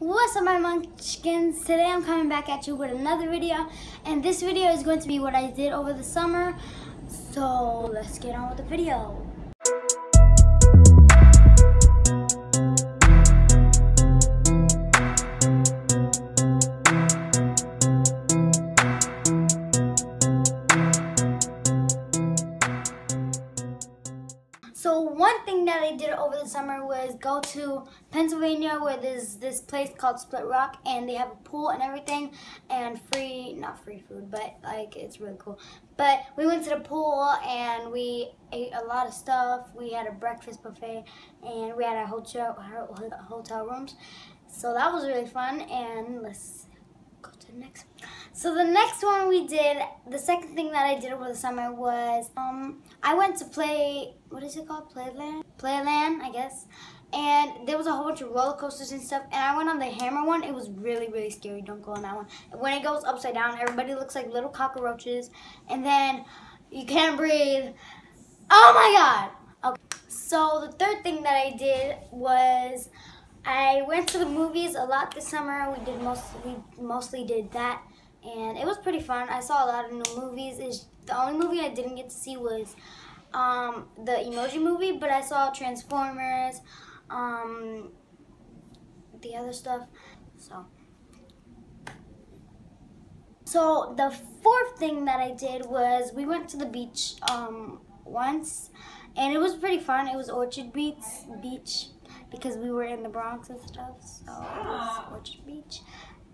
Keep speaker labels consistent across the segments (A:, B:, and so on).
A: What's up my munchkins? Today I'm coming back at you with another video and this video is going to be what I did over the summer. So let's get on with the video. So one thing that I did over the summer was go to Pennsylvania where there's this place called Split Rock and they have a pool and everything and free, not free food, but like it's really cool. But we went to the pool and we ate a lot of stuff. We had a breakfast buffet and we had our hotel, hotel rooms. So that was really fun and let's the next one. So the next one we did, the second thing that I did over the summer was um, I went to play, what is it called? Playland? Playland, I guess. And there was a whole bunch of roller coasters and stuff. And I went on the hammer one. It was really, really scary. Don't go on that one. When it goes upside down, everybody looks like little cockroaches. And then you can't breathe. Oh my God. Okay. So the third thing that I did was I went to the movies a lot this summer. We did most we mostly did that, and it was pretty fun. I saw a lot of new movies. It's, the only movie I didn't get to see was um, the Emoji movie, but I saw Transformers, um, the other stuff. So. So the fourth thing that I did was we went to the beach um, once, and it was pretty fun. It was Orchard Beach, Beach because we were in the Bronx and stuff. So it was Orchard Beach.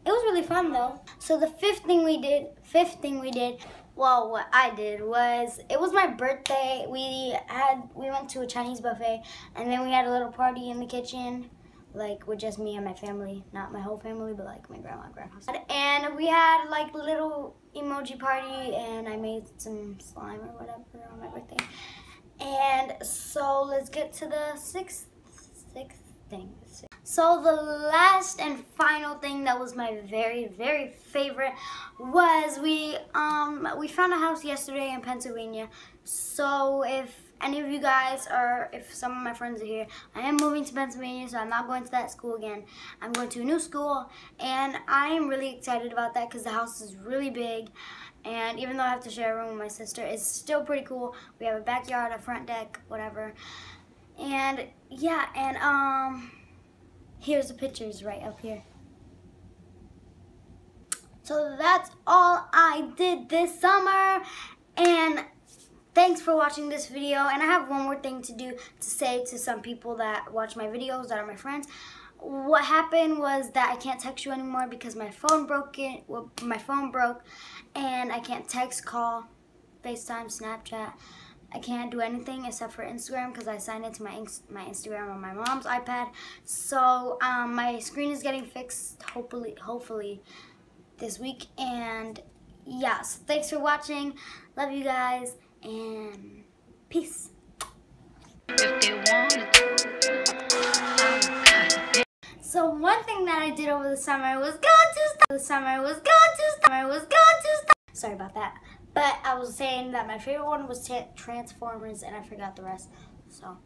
A: It was really fun though. So the fifth thing we did, fifth thing we did, well, what I did was it was my birthday. We had we went to a Chinese buffet and then we had a little party in the kitchen. Like with just me and my family, not my whole family, but like my grandma and grandpa. And we had like little emoji party and I made some slime or whatever on my birthday. And so let's get to the sixth sixth thing. So the last and final thing that was my very, very favorite was we um we found a house yesterday in Pennsylvania. So if any of you guys or if some of my friends are here, I am moving to Pennsylvania, so I'm not going to that school again. I'm going to a new school, and I am really excited about that because the house is really big. And even though I have to share a room with my sister, it's still pretty cool. We have a backyard, a front deck, whatever. And yeah, and um, here's the pictures right up here. So that's all I did this summer. And thanks for watching this video. And I have one more thing to do to say to some people that watch my videos that are my friends. What happened was that I can't text you anymore because my phone broke. Well, my phone broke and I can't text, call, FaceTime, Snapchat. I can't do anything except for Instagram because I signed into my my Instagram on my mom's iPad. So um, my screen is getting fixed hopefully hopefully this week. And yeah, so thanks for watching. Love you guys and peace. So one thing that I did over the summer was go to the summer was go to summer was go to Sorry about that. But I was saying that my favorite one was Transformers and I forgot the rest. So.